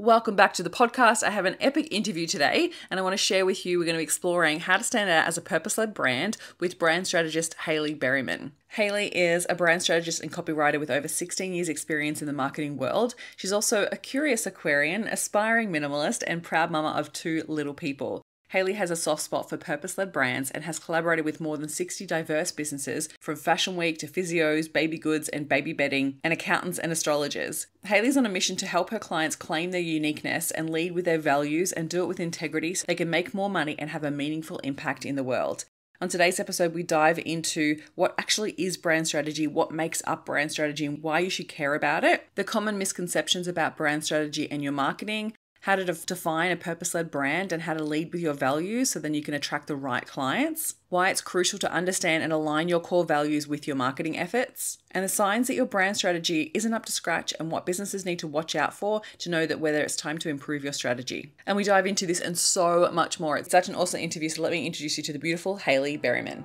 Welcome back to the podcast. I have an epic interview today, and I want to share with you we're going to be exploring how to stand out as a purpose led brand with brand strategist Haley Berryman. Haley is a brand strategist and copywriter with over 16 years' experience in the marketing world. She's also a curious Aquarian, aspiring minimalist, and proud mama of two little people. Haley has a soft spot for purpose led brands and has collaborated with more than 60 diverse businesses from Fashion Week to physios, baby goods, and baby bedding, and accountants and astrologers. Haley's on a mission to help her clients claim their uniqueness and lead with their values and do it with integrity so they can make more money and have a meaningful impact in the world. On today's episode, we dive into what actually is brand strategy, what makes up brand strategy, and why you should care about it, the common misconceptions about brand strategy and your marketing, how to define a purpose led brand and how to lead with your values so then you can attract the right clients, why it's crucial to understand and align your core values with your marketing efforts, and the signs that your brand strategy isn't up to scratch and what businesses need to watch out for to know that whether it's time to improve your strategy. And we dive into this and so much more. It's such an awesome interview, so let me introduce you to the beautiful Haley Berryman.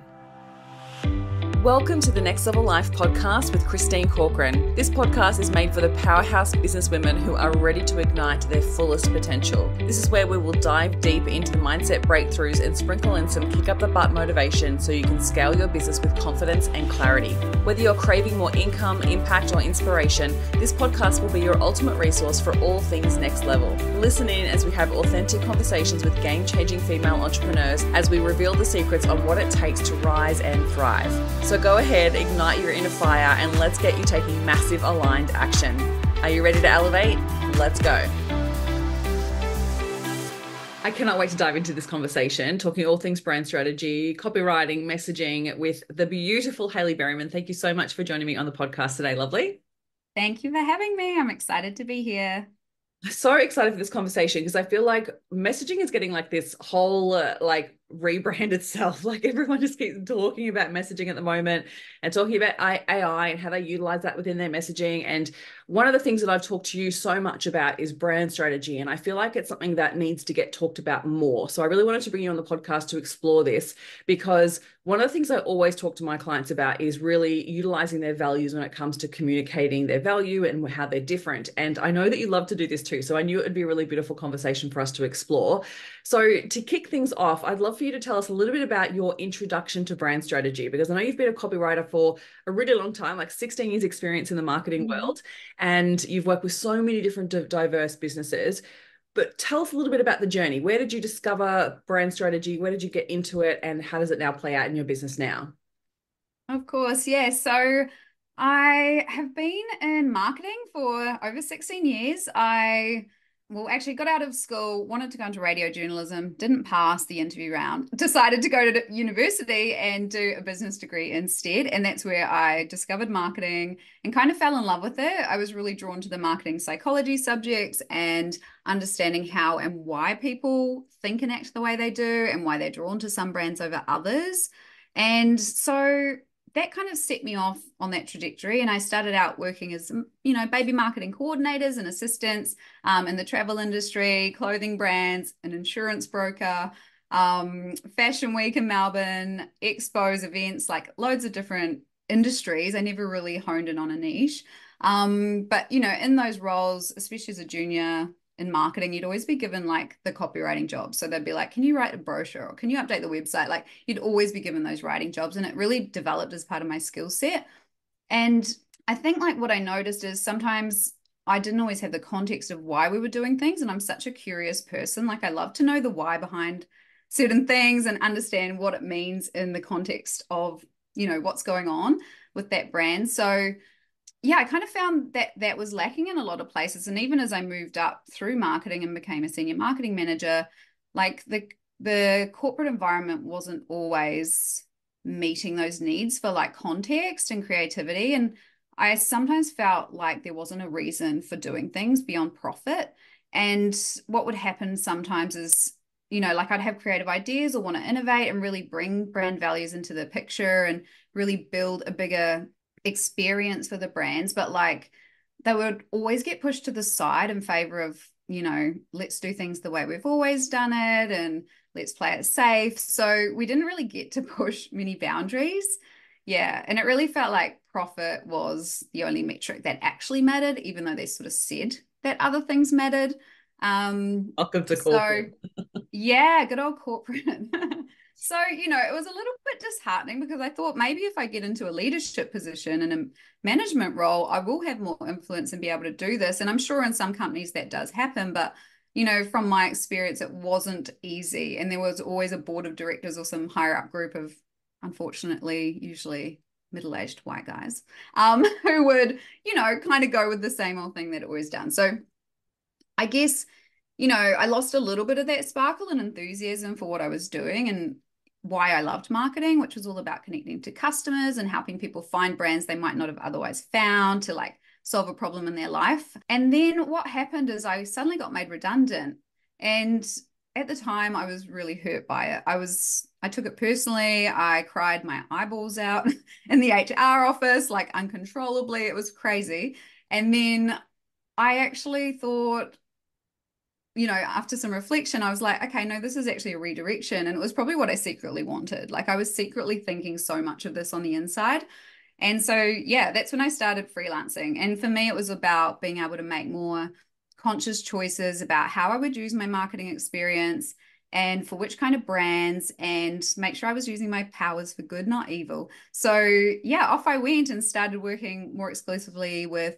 Welcome to the Next Level Life podcast with Christine Corcoran. This podcast is made for the powerhouse businesswomen who are ready to ignite their fullest potential. This is where we will dive deep into the mindset breakthroughs and sprinkle in some kick up the butt motivation so you can scale your business with confidence and clarity. Whether you're craving more income, impact, or inspiration, this podcast will be your ultimate resource for all things next level. Listen in as we have authentic conversations with game changing female entrepreneurs as we reveal the secrets of what it takes to rise and thrive. So so go ahead, ignite your inner fire, and let's get you taking massive aligned action. Are you ready to elevate? Let's go. I cannot wait to dive into this conversation, talking all things brand strategy, copywriting, messaging with the beautiful Haley Berryman. Thank you so much for joining me on the podcast today, lovely. Thank you for having me. I'm excited to be here so excited for this conversation because I feel like messaging is getting like this whole uh, like rebrand itself. Like everyone just keeps talking about messaging at the moment and talking about AI and how they utilize that within their messaging. And one of the things that I've talked to you so much about is brand strategy. And I feel like it's something that needs to get talked about more. So I really wanted to bring you on the podcast to explore this because one of the things I always talk to my clients about is really utilizing their values when it comes to communicating their value and how they're different. And I know that you love to do this too. So I knew it would be a really beautiful conversation for us to explore. So to kick things off, I'd love for you to tell us a little bit about your introduction to brand strategy, because I know you've been a copywriter for a really long time, like 16 years experience in the marketing mm-hmm. world, and you've worked with so many different diverse businesses but tell us a little bit about the journey. Where did you discover brand strategy? Where did you get into it? And how does it now play out in your business now? Of course, yeah. So I have been in marketing for over 16 years. I well, actually got out of school, wanted to go into radio journalism, didn't pass the interview round, decided to go to university and do a business degree instead. And that's where I discovered marketing and kind of fell in love with it. I was really drawn to the marketing psychology subjects and understanding how and why people think and act the way they do and why they're drawn to some brands over others. And so that kind of set me off on that trajectory. And I started out working as, you know, baby marketing coordinators and assistants um, in the travel industry, clothing brands, an insurance broker, um, Fashion Week in Melbourne, expos, events, like loads of different industries. I never really honed in on a niche. Um, but, you know, in those roles, especially as a junior in marketing, you'd always be given like the copywriting job. So they'd be like, can you write a brochure or can you update the website? Like you'd always be given those writing jobs. And it really developed as part of my skill set. And I think like what I noticed is sometimes I didn't always have the context of why we were doing things. And I'm such a curious person. Like I love to know the why behind certain things and understand what it means in the context of, you know, what's going on with that brand. So yeah, I kind of found that that was lacking in a lot of places. And even as I moved up through marketing and became a senior marketing manager, like the the corporate environment wasn't always meeting those needs for like context and creativity. And I sometimes felt like there wasn't a reason for doing things beyond profit. And what would happen sometimes is, you know, like I'd have creative ideas or want to innovate and really bring brand values into the picture and really build a bigger experience for the brands, but like they would always get pushed to the side in favor of, you know, let's do things the way we've always done it and let's play it safe. So we didn't really get to push many boundaries. Yeah. And it really felt like profit was the only metric that actually mattered, even though they sort of said that other things mattered. Um, Welcome to corporate. So, yeah, good old corporate. so, you know, it was a little bit disheartening because I thought maybe if I get into a leadership position and a management role, I will have more influence and be able to do this. And I'm sure in some companies that does happen, but you know, from my experience, it wasn't easy. And there was always a board of directors or some higher up group of, unfortunately, usually middle aged white guys um, who would, you know, kind of go with the same old thing that it always done. So I guess, you know, I lost a little bit of that sparkle and enthusiasm for what I was doing and why I loved marketing, which was all about connecting to customers and helping people find brands they might not have otherwise found to like solve a problem in their life. And then what happened is I suddenly got made redundant. And at the time, I was really hurt by it. I was, I took it personally. I cried my eyeballs out in the HR office, like uncontrollably. It was crazy. And then I actually thought, you know, after some reflection, I was like, okay, no, this is actually a redirection. And it was probably what I secretly wanted. Like I was secretly thinking so much of this on the inside. And so, yeah, that's when I started freelancing. And for me, it was about being able to make more conscious choices about how I would use my marketing experience and for which kind of brands and make sure I was using my powers for good, not evil. So, yeah, off I went and started working more exclusively with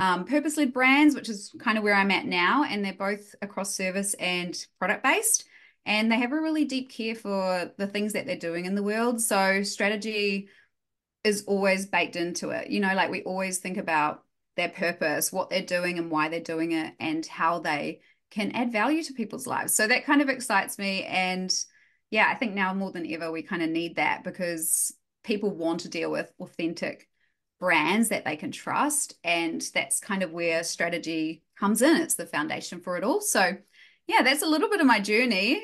um, purpose led brands, which is kind of where I'm at now. And they're both across service and product based. And they have a really deep care for the things that they're doing in the world. So, strategy is always baked into it. You know, like we always think about their purpose, what they're doing and why they're doing it, and how they can add value to people's lives. So that kind of excites me. And yeah, I think now more than ever, we kind of need that because people want to deal with authentic brands that they can trust. And that's kind of where strategy comes in. It's the foundation for it all. So yeah, that's a little bit of my journey.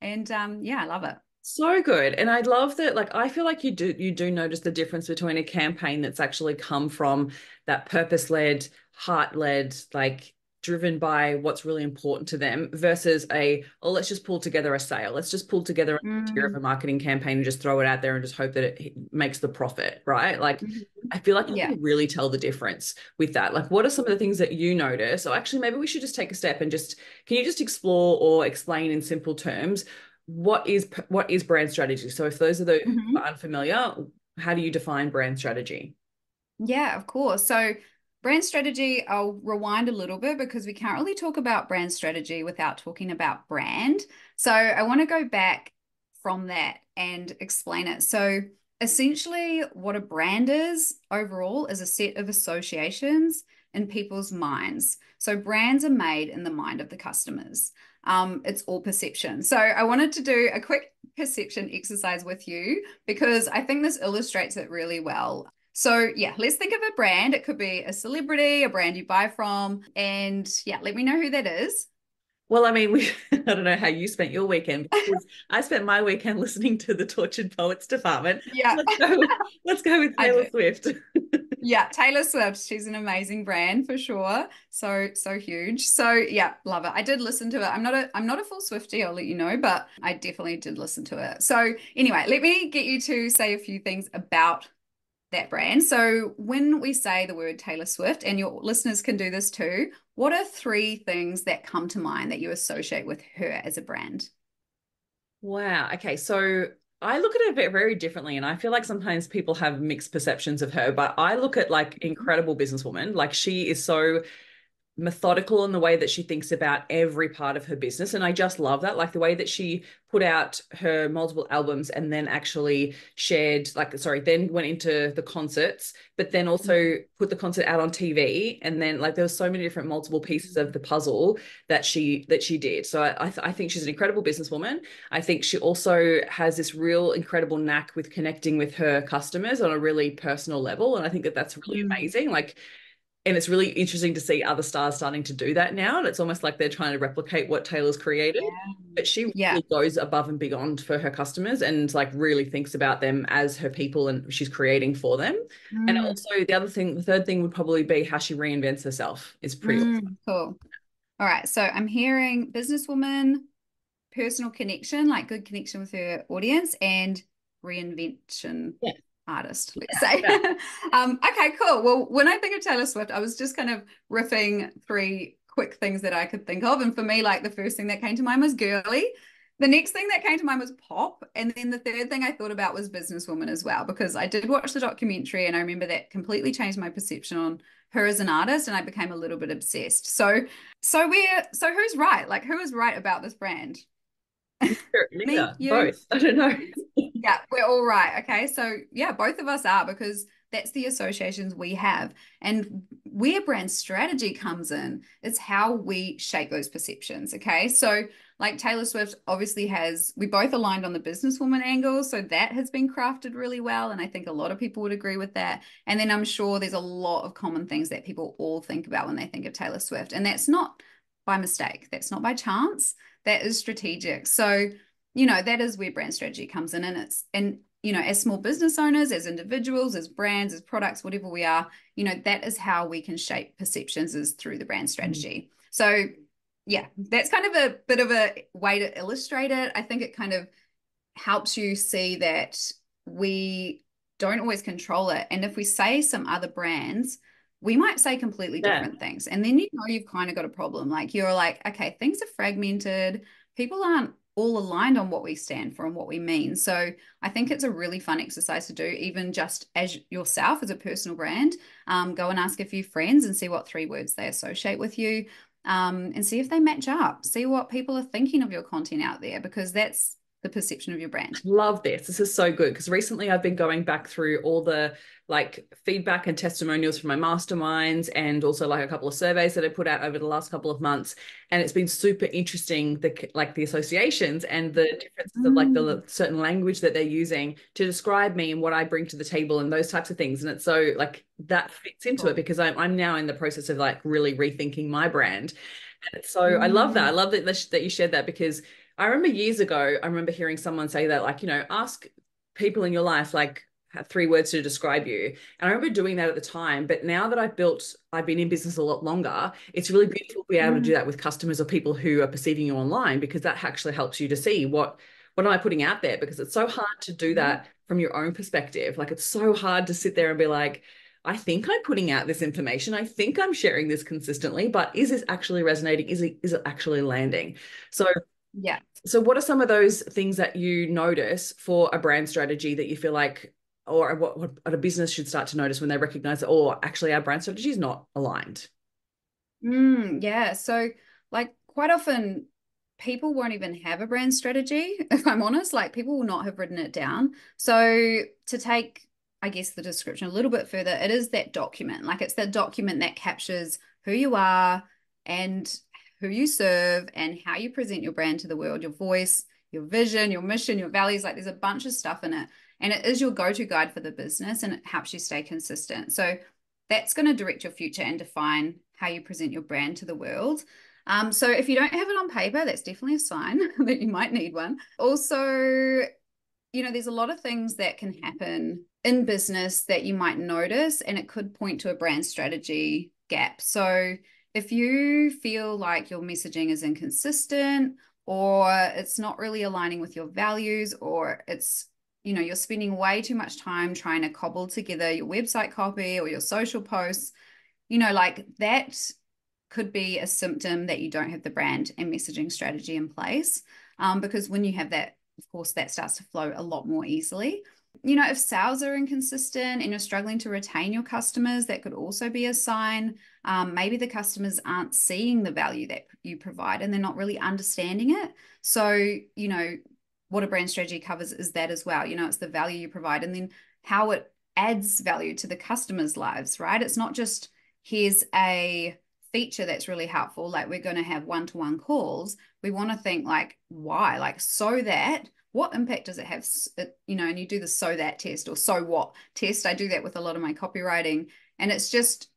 And um, yeah, I love it. So good. And I love that like I feel like you do you do notice the difference between a campaign that's actually come from that purpose-led, heart-led, like driven by what's really important to them versus a oh let's just pull together a sale let's just pull together a mm. of a marketing campaign and just throw it out there and just hope that it makes the profit right like mm-hmm. i feel like you yeah. can really tell the difference with that like what are some of the things that you notice or actually maybe we should just take a step and just can you just explore or explain in simple terms what is what is brand strategy? So if those are the mm-hmm. unfamiliar, how do you define brand strategy? Yeah, of course. So brand strategy, I'll rewind a little bit because we can't really talk about brand strategy without talking about brand. So I want to go back from that and explain it. So essentially what a brand is overall is a set of associations in people's minds. So brands are made in the mind of the customers um, it's all perception. So I wanted to do a quick perception exercise with you because I think this illustrates it really well. So yeah, let's think of a brand. It could be a celebrity, a brand you buy from, and yeah, let me know who that is. Well, I mean, we, I don't know how you spent your weekend because I spent my weekend listening to the Tortured Poets Department. Yeah. Let's go, let's go with Taylor Swift. yeah, Taylor Swift. She's an amazing brand for sure. So, so huge. So yeah, love it. I did listen to it. I'm not a I'm not a full Swiftie, I'll let you know, but I definitely did listen to it. So anyway, let me get you to say a few things about that brand. So when we say the word Taylor Swift, and your listeners can do this too, what are three things that come to mind that you associate with her as a brand? Wow. Okay. So I look at it very differently, and I feel like sometimes people have mixed perceptions of her, but I look at like mm-hmm. incredible businesswoman. Like she is so methodical in the way that she thinks about every part of her business and i just love that like the way that she put out her multiple albums and then actually shared like sorry then went into the concerts but then also mm-hmm. put the concert out on tv and then like there was so many different multiple pieces of the puzzle that she that she did so i, I, th- I think she's an incredible businesswoman i think she also has this real incredible knack with connecting with her customers on a really personal level and i think that that's really mm. amazing like and it's really interesting to see other stars starting to do that now. And it's almost like they're trying to replicate what Taylor's created. Yeah. But she yeah. really goes above and beyond for her customers and like really thinks about them as her people and she's creating for them. Mm. And also the other thing, the third thing would probably be how she reinvents herself. Is pretty mm, awesome. cool. All right. So I'm hearing businesswoman, personal connection, like good connection with her audience, and reinvention. Yeah artist, let's yeah, say. Yeah. um, okay, cool. Well, when I think of Taylor Swift, I was just kind of riffing three quick things that I could think of. And for me, like the first thing that came to mind was girly. The next thing that came to mind was pop. And then the third thing I thought about was businesswoman as well, because I did watch the documentary and I remember that completely changed my perception on her as an artist and I became a little bit obsessed. So so we're so who's right? Like who is right about this brand? Neither, Me, both. I don't know. yeah, we're all right. Okay. So yeah, both of us are because that's the associations we have. And where brand strategy comes in, it's how we shape those perceptions. Okay. So, like Taylor Swift obviously has, we both aligned on the businesswoman angle. So that has been crafted really well. And I think a lot of people would agree with that. And then I'm sure there's a lot of common things that people all think about when they think of Taylor Swift. And that's not by mistake, that's not by chance, that is strategic. So, you know, that is where brand strategy comes in. And it's, and you know, as small business owners, as individuals, as brands, as products, whatever we are, you know, that is how we can shape perceptions is through the brand strategy. Mm-hmm. So, yeah, that's kind of a bit of a way to illustrate it. I think it kind of helps you see that we don't always control it. And if we say some other brands, we might say completely different yeah. things. And then you know you've kind of got a problem. Like you're like, okay, things are fragmented. People aren't all aligned on what we stand for and what we mean. So I think it's a really fun exercise to do, even just as yourself as a personal brand. Um, go and ask a few friends and see what three words they associate with you. Um, and see if they match up. See what people are thinking of your content out there, because that's the perception of your brand. Love this. This is so good because recently I've been going back through all the like feedback and testimonials from my masterminds and also like a couple of surveys that I put out over the last couple of months and it's been super interesting the like the associations and the differences mm. of like the mm. certain language that they're using to describe me and what I bring to the table and those types of things and it's so like that fits into cool. it because I'm I'm now in the process of like really rethinking my brand and so mm. I love that I mm. love that that you shared that because I remember years ago I remember hearing someone say that like you know ask people in your life like three words to describe you. And I remember doing that at the time. But now that I've built, I've been in business a lot longer, it's really beautiful to be able mm. to do mm. that with customers or people who are perceiving you online because that actually helps you to see what what am I putting out there? Because it's so hard to do that from your own perspective. Like it's so hard to sit there and be like, I think I'm putting out this information. I think I'm sharing this consistently, but is this actually resonating? Is it is it actually landing? So yeah. So what are some of those things that you notice for a brand strategy that you feel like or what, what a business should start to notice when they recognize that, oh, actually our brand strategy is not aligned? Mm, yeah. So, like, quite often people won't even have a brand strategy, if I'm honest. Like, people will not have written it down. So, to take, I guess, the description a little bit further, it is that document. Like, it's that document that captures who you are and who you serve and how you present your brand to the world, your voice, your vision, your mission, your values. Like, there's a bunch of stuff in it. And it is your go-to guide for the business and it helps you stay consistent. So that's going to direct your future and define how you present your brand to the world. Um, so if you don't have it on paper that's definitely a sign that you might need one. Also you know there's a lot of things that can happen in business that you might notice and it could point to a brand strategy gap. So if you feel like your messaging is inconsistent or it's not really aligning with your values or it's you know you're spending way too much time trying to cobble together your website copy or your social posts you know like that could be a symptom that you don't have the brand and messaging strategy in place um, because when you have that of course that starts to flow a lot more easily you know if sales are inconsistent and you're struggling to retain your customers that could also be a sign um, maybe the customers aren't seeing the value that you provide and they're not really understanding it so you know what a brand strategy covers is that as well. You know, it's the value you provide and then how it adds value to the customers' lives, right? It's not just here's a feature that's really helpful, like we're going to have one to one calls. We want to think, like, why? Like, so that what impact does it have? You know, and you do the so that test or so what test. I do that with a lot of my copywriting. And it's just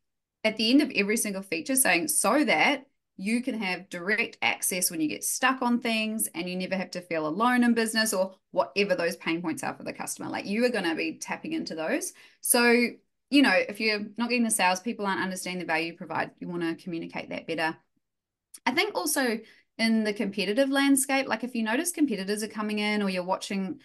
at the end of every single feature saying, so that you can have direct access when you get stuck on things and you never have to feel alone in business or whatever those pain points are for the customer. Like you are going to be tapping into those. So, you know, if you're not getting the sales, people aren't understanding the value you provide, you want to communicate that better. I think also in the competitive landscape, like if you notice competitors are coming in or you're watching,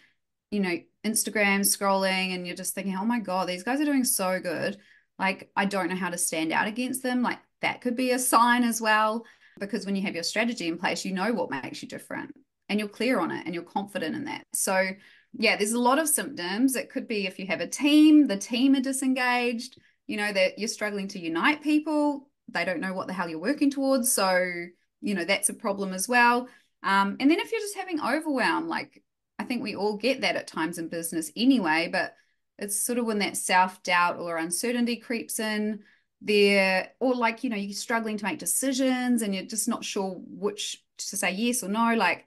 you know, Instagram scrolling and you're just thinking, oh my God, these guys are doing so good. Like, I don't know how to stand out against them. Like, that could be a sign as well. Because when you have your strategy in place, you know what makes you different and you're clear on it and you're confident in that. So, yeah, there's a lot of symptoms. It could be if you have a team, the team are disengaged, you know, that you're struggling to unite people, they don't know what the hell you're working towards. So, you know, that's a problem as well. Um, and then if you're just having overwhelm, like I think we all get that at times in business anyway, but it's sort of when that self doubt or uncertainty creeps in there, or like, you know, you're struggling to make decisions and you're just not sure which to say yes or no. Like,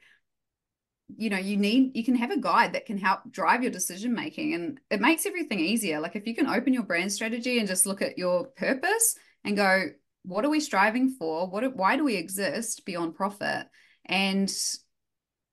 you know, you need, you can have a guide that can help drive your decision making and it makes everything easier. Like, if you can open your brand strategy and just look at your purpose and go, what are we striving for? What, why do we exist beyond profit? And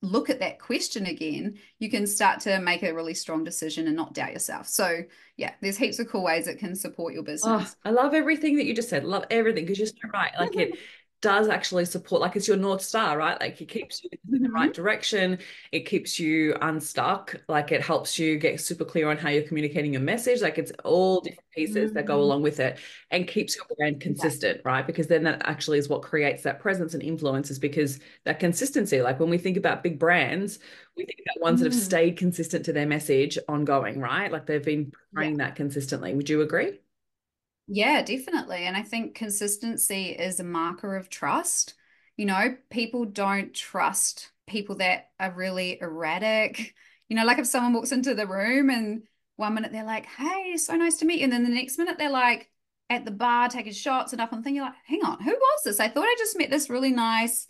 look at that question again, you can start to make a really strong decision and not doubt yourself. So, yeah, there's heaps of cool ways it can support your oh, business. Oh, I love everything that you just said. Love everything because you're so right. Like it does actually support like it's your north star right like it keeps you in the right mm-hmm. direction it keeps you unstuck like it helps you get super clear on how you're communicating your message like it's all different pieces mm-hmm. that go mm-hmm. along with it and keeps your brand consistent yeah. right because then that actually is what creates that presence and influences because that consistency like when we think about big brands we think about ones mm-hmm. that have mm. stayed consistent to their message ongoing right like they've been portraying yeah. that consistently would you agree yeah, definitely. And I think consistency is a marker of trust. You know, people don't trust people that are really erratic. You know, like if someone walks into the room and one minute they're like, hey, so nice to meet you. And then the next minute they're like at the bar taking shots and up and thinking, like, hang on, who was this? I thought I just met this really nice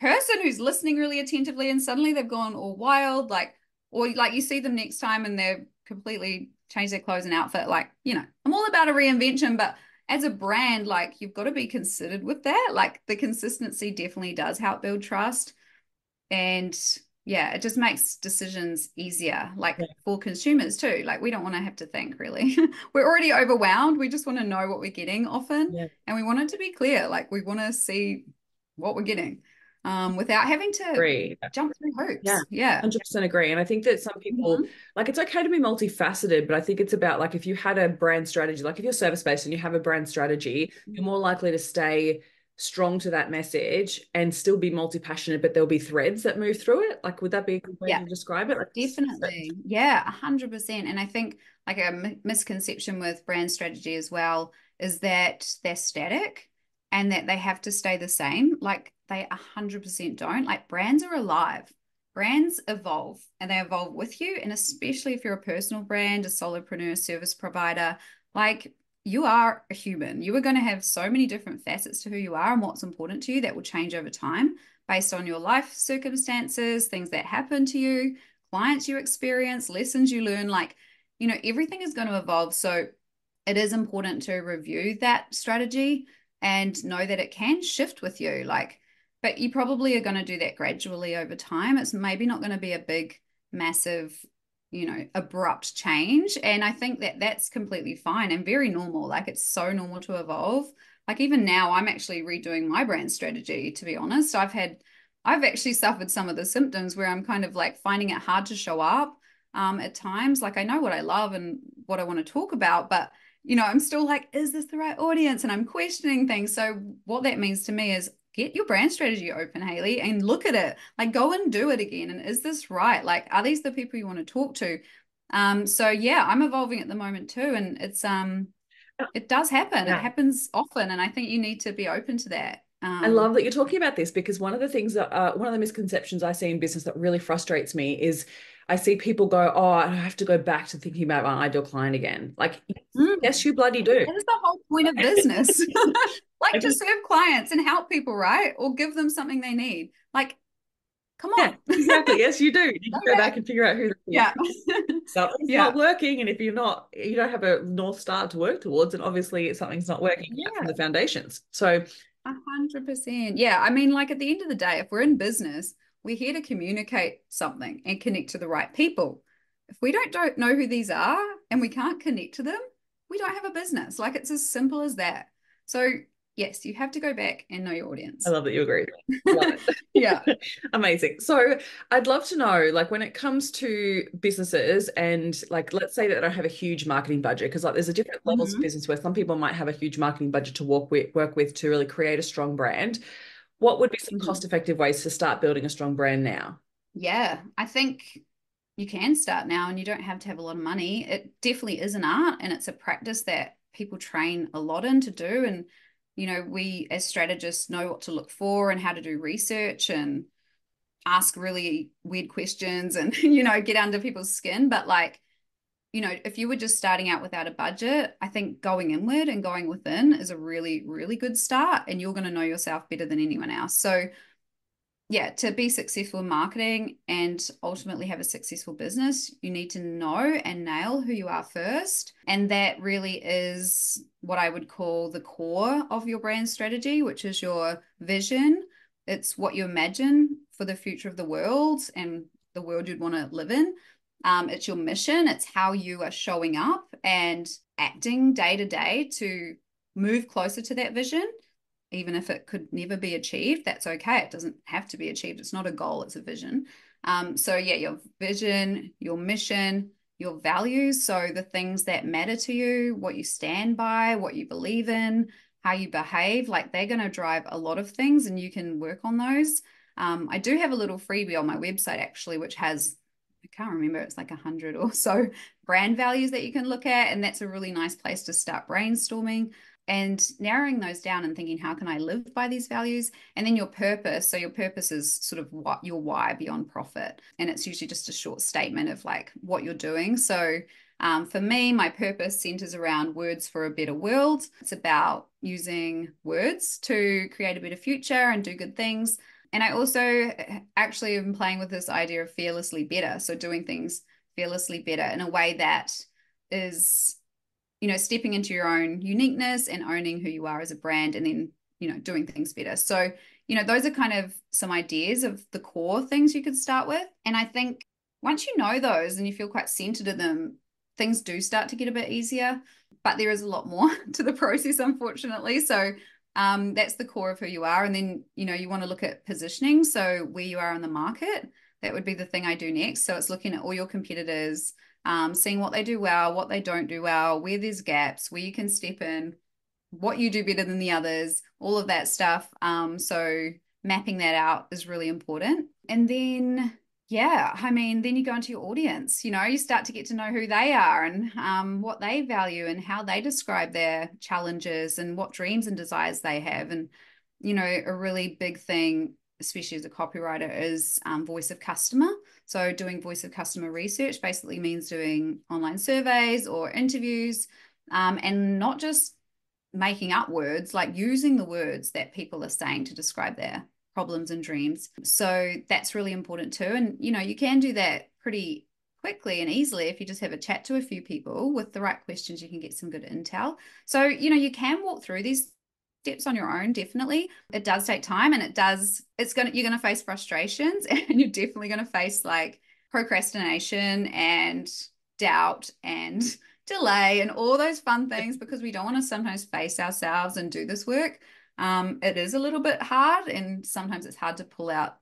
person who's listening really attentively and suddenly they've gone all wild. Like, or like you see them next time and they're completely change their clothes and outfit. Like, you know, I'm all about a reinvention, but as a brand, like you've got to be considered with that. Like the consistency definitely does help build trust. And yeah, it just makes decisions easier, like yeah. for consumers too. Like we don't want to have to think really. we're already overwhelmed. We just want to know what we're getting often. Yeah. And we want it to be clear. Like we want to see what we're getting um, without having to agree. jump through hoops. Yeah, yeah, hundred percent agree. And I think that some people mm-hmm. like it's okay to be multifaceted, but I think it's about like if you had a brand strategy, like if you're service based and you have a brand strategy, you're mm-hmm. more likely to stay strong to that message and still be multi-passionate but there'll be threads that move through it like would that be a good way yeah. to describe it like definitely yeah 100% and i think like a misconception with brand strategy as well is that they're static and that they have to stay the same like they 100% don't. Like brands are alive. Brands evolve and they evolve with you. And especially if you're a personal brand, a solopreneur, service provider, like you are a human. You are going to have so many different facets to who you are and what's important to you that will change over time based on your life circumstances, things that happen to you, clients you experience, lessons you learn. Like, you know, everything is going to evolve. So it is important to review that strategy and know that it can shift with you. Like, but you probably are going to do that gradually over time. It's maybe not going to be a big, massive, you know, abrupt change. And I think that that's completely fine and very normal. Like it's so normal to evolve. Like even now, I'm actually redoing my brand strategy, to be honest. I've had, I've actually suffered some of the symptoms where I'm kind of like finding it hard to show up um, at times. Like I know what I love and what I want to talk about, but you know, I'm still like, is this the right audience? And I'm questioning things. So, what that means to me is get your brand strategy open, Haley, and look at it. Like go and do it again. And is this right? Like, are these the people you want to talk to? Um, so yeah, I'm evolving at the moment too. And it's um it does happen. Yeah. It happens often. And I think you need to be open to that. Um, I love that you're talking about this because one of the things that uh, one of the misconceptions I see in business that really frustrates me is I see people go, "Oh, I have to go back to thinking about my ideal client again." Like, mm. yes, you bloody do. That is the whole point of business. like to serve clients and help people, right? Or give them something they need. Like, come on. Yeah, exactly. yes, you do. You go back and figure out who. Yeah. something's yeah. not working, and if you're not, you don't have a north star to work towards, and obviously something's not working yeah. from the foundations. So. A hundred percent. Yeah. I mean, like at the end of the day, if we're in business, we're here to communicate something and connect to the right people. If we don't, don't know who these are and we can't connect to them, we don't have a business. Like it's as simple as that. So yes, you have to go back and know your audience. I love that you agree. Yeah. Amazing. So I'd love to know, like, when it comes to businesses and like, let's say that they don't have a huge marketing budget, because like there's a different levels Mhm. of business where some people might have a huge marketing budget to work with, work with to really create a strong brand. What would be some Mhm. cost-effective ways to start building a strong brand now? Yeah, I think you can start now and you don't have to have a lot of money. It definitely is an art and it's a practice that people train a lot in to do. And, you know, we as strategists know what to look for and how to do research and ask really weird questions and, you know, get under people's skin. But like, you know, if you were just starting out without a budget, I think going inward and going within is a really, really good start. And you're going to know yourself better than anyone else. So, yeah, to be successful in marketing and ultimately have a successful business, you need to know and nail who you are first. And that really is what I would call the core of your brand strategy, which is your vision. It's what you imagine for the future of the world and the world you'd want to live in. Um, it's your mission, it's how you are showing up and acting day to day to move closer to that vision even if it could never be achieved, that's okay. It doesn't have to be achieved. It's not a goal, it's a vision. Um, so, yeah, your vision, your mission, your values. So, the things that matter to you, what you stand by, what you believe in, how you behave, like they're going to drive a lot of things and you can work on those. Um, I do have a little freebie on my website actually, which has I can't remember, it's like a hundred or so brand values that you can look at. And that's a really nice place to start brainstorming and narrowing those down and thinking how can i live by these values? And then your purpose so your purpose is sort of what your why beyond profit. And it's usually just a short statement of like what you're doing. So um, for me my purpose centers around words for a better world. It's about using words to create a better future and do good things and i also eh, actually am playing with this idea of fearlessly better so doing things fearlessly better in a way that is you know, stepping into your own uniqueness and owning who you are as a brand and then, you know, doing things better. So, you know, those are kind of some ideas of the core things you could start with. And I think once you know those and you feel quite centered in them, things do start to get a bit easier. But there is a lot more to the process, unfortunately. So, um, that's the core of who you are. And then, you know, you want to look at positioning. So, where you are in the market, that would be the thing I do next. So, it's looking at all your competitors, um, seeing what they do well, what they don't do well, where there's gaps, where you can step in, what you do better than the others, all of that stuff. Um, so mapping that out is really important. And then, yeah, I mean, then you go into your audience, you know, you start to get to know who they are and um, what they value and how they describe their challenges and what dreams and desires they have. And, you know, a really big thing especially as a copywriter, is um, voice of customer. So, doing voice of customer research basically means doing online surveys or interviews um, and not just making up words, like using the words that people are saying to describe their problems and dreams. So, that's really important too. And, you know, you can do that pretty quickly and easily if you just have a chat to a few people with the right questions you can get some good intel so you know you can walk through these steps on your own definitely it does take time and it does it's gonna you're gonna face frustrations and you're definitely gonna face like procrastination and doubt and delay and all those fun things because we don't want to sometimes face ourselves and do this work um, it is a little bit hard and sometimes it's hard to pull out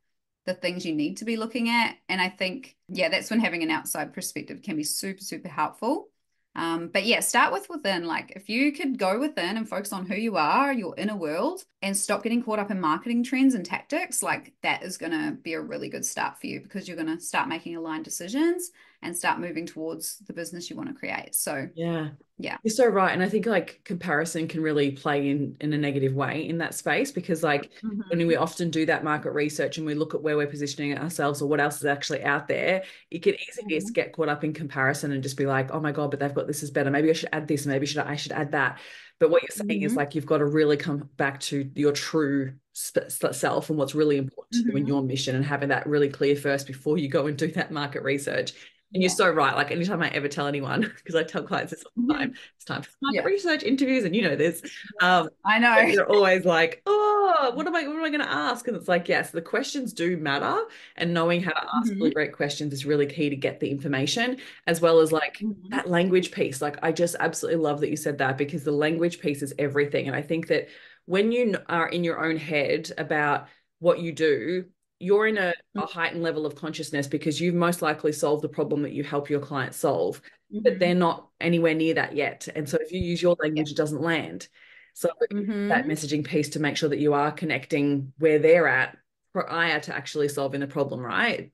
the things you need to be looking at. And i think yeah that's when having an outside perspective can be super super helpful. Um, but yeah, start with within. Like if you could go within and focus on who you are, your inner world, and stop getting caught up in marketing trends and tactics, like that is going to be a really good start for you because you're going to start making aligned decisions and start moving towards the business you want to create. So yeah, yeah, you're so right. And I think like comparison can really play in in a negative way in that space because like mm-hmm. when we often do that market research and we look at where we're positioning ourselves or what else is actually out there, it can easily mm-hmm. get caught up in comparison and just be like, oh my god, but they've got this is better. Maybe I should add this. Maybe should I should add that. But what you're saying mm-hmm. is like you've got to really come back to your true self and what's really important to you and mm-hmm. your mission and having that really clear first before you go and do that market research and you're so right. Like anytime I ever tell anyone, because I tell clients this all the time, it's time for market yeah. research interviews, and you know this. Um, I know they're always like, "Oh, what am I? What am I going to ask?" And it's like, yes, the questions do matter, and knowing how to ask mm-hmm. really great questions is really key to get the information, as well as like mm-hmm. that language piece. Like, I just absolutely love that you said that because the language piece is everything, and I think that when you are in your own head about what you do, you're in a, a, mm. heightened level of consciousness because you've most likely solved the problem that you help your client solve, mm-hmm. but they're not anywhere near that yet. And so if you use your language, yeah. it doesn't land. So mm-hmm. that messaging piece to make sure that you are connecting where they're at prior to actually solving the problem, right?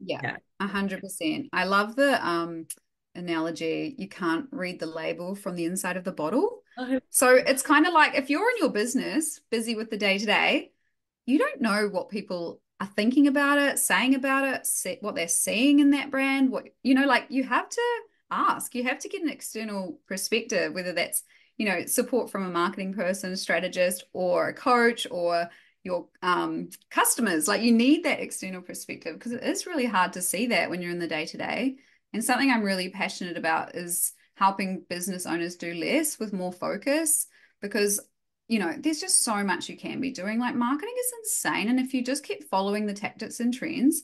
Yeah, a hundred percent. I love the um analogy. You can't read the label from the inside of the bottle. So it's kind of like if you're in your business, busy with the day to day, you don't know what people are thinking about it, saying about it, what they're seeing in that brand. What you know, like you have to ask. You have to get an external perspective, whether that's you know support from a marketing person, strategist, or a coach, or your um, customers. Like you need that external perspective because it is really hard to see that when you're in the day to day. And something I'm really passionate about is helping business owners do less with more focus because you know there's just so much you can be doing. Like marketing is insane and if you just keep following the tactics and trends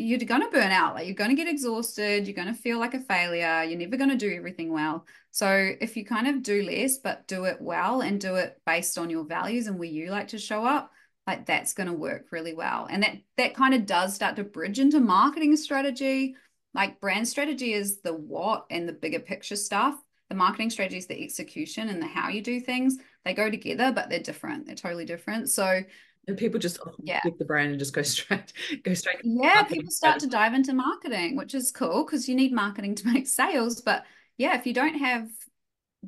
you're going to burn out. Like you're going to get exhausted you're going to feel like a failure you're never going to do everything well. So if you kind of do less but do it well and do it based on your values and where you like to show up like that's going to work really well. And that that kind of does start to bridge into marketing strategy. Like brand strategy is the what and the bigger picture stuff. The marketing strategy is the execution and the how you do things they go together but they're different. They're totally different. So and people just yeah. the brand and just go straight go straight yeah people start to dive into marketing which is cool because you need marketing to make sales. But yeah if you don't have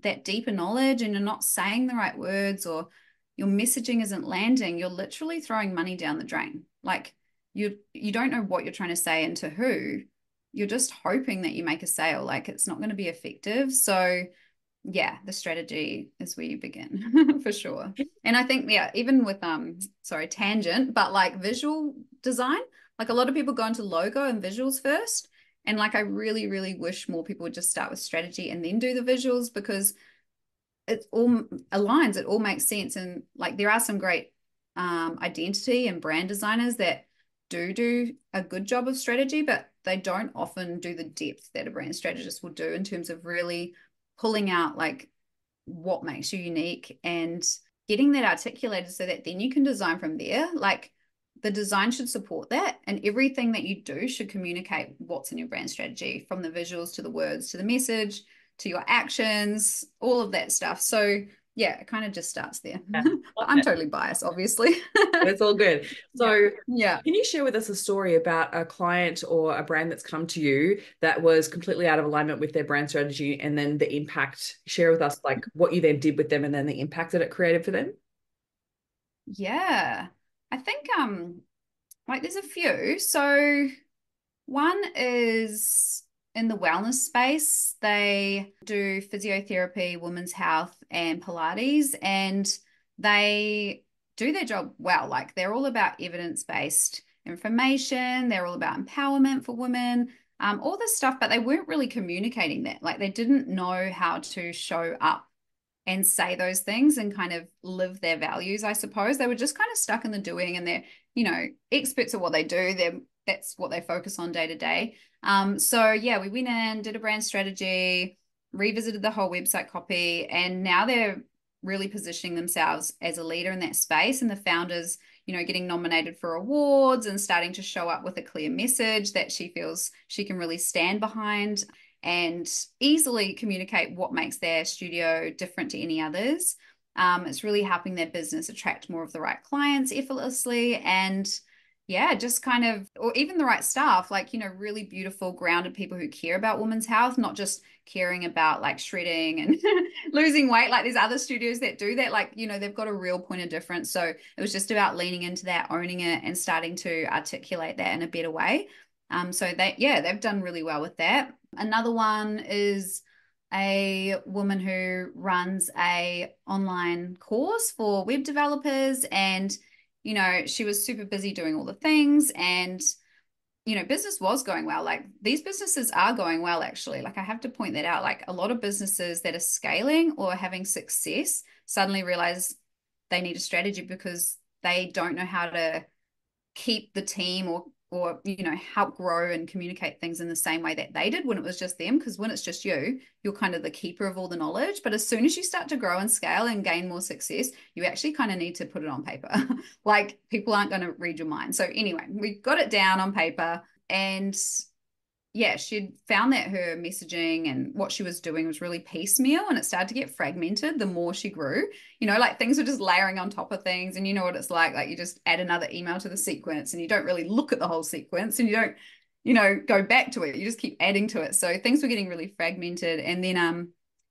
that deeper knowledge and you're not saying the right words or your messaging isn't landing you're literally throwing money down the drain. Like you you don't know what you're trying to say and to who. You're just hoping that you make a sale. Like it's not going to be effective. So yeah the strategy is where you begin for sure. And i think yeah even with um sorry tangent but like visual design like a lot of people go into logo and visuals first. And like i really really wish more people would just start with strategy and then do the visuals because it all aligns it all makes sense. And like there are some great um identity and brand designers that do do a good job of strategy but they don't often do the depth that a brand strategist will do in terms of really pulling out like what makes you unique and getting that articulated so that then you can design from there. Like the design should support that and everything that you do should communicate what's in your brand strategy from the visuals to the words to the message to your actions all of that stuff. So yeah, it kind of just starts there. Yeah. I'm totally biased, obviously. it's all good. So, yeah. yeah. Can you share with us a story about a client or a brand that's come to you that was completely out of alignment with their brand strategy and then the impact? Share with us like what you then did with them and then the impact that it created for them? Yeah. I think um like there's a few. So one is in the wellness space. They do physiotherapy, women's health, and Pilates, and they do their job well. Like they're all about evidence based information, they're all about empowerment for women, um, all this stuff, but they weren't really communicating that. Like they didn't know how to show up and say those things and kind of live their values, I suppose. They were just kind of stuck in the doing and they're, you know, experts at what they do. They're that's what they focus on day to day. Um, so yeah, we went in, did a brand strategy, revisited the whole website copy, and now they're really positioning themselves as a leader in that space. And the founders, you know, getting nominated for awards and starting to show up with a clear message that she feels she can really stand behind and easily communicate what makes their studio different to any others. Um, it's really helping their business attract more of the right clients effortlessly and yeah, just kind of, or even the right staff, like, you know, really beautiful, grounded people who care about women's health, not just caring about like shredding and losing weight. Like, there's other studios that do that. Like, you know, they've got a real point of difference. So it was just about leaning into that, owning it, and starting to articulate that in a better way. Um, so that, yeah, they've done really well with that. Another one is, a woman who runs a online course for web developers and you know, she was super busy doing all the things and you know, business was going well. Like these businesses are going well, actually. Like I have to point that out. Like a lot of businesses that are scaling or having success suddenly realize they need a strategy because they don't know how to keep the team or or you know help grow and communicate things in the same way that they did when it was just them because when it's just you you're kind of the keeper of all the knowledge. But as soon as you start to grow and scale and gain more success you actually kind of need to put it on paper. Like people aren't going to read your mind. So anyway we got it down on paper and yeah, she'd found that her messaging and what she was doing was really piecemeal and it started to get fragmented the more she grew. You know, like things were just layering on top of things. And you know what it's like? Like you just add another email to the sequence and you don't really look at the whole sequence and you don't, you know, go back to it. You just keep adding to it. So things were getting really fragmented. And then um,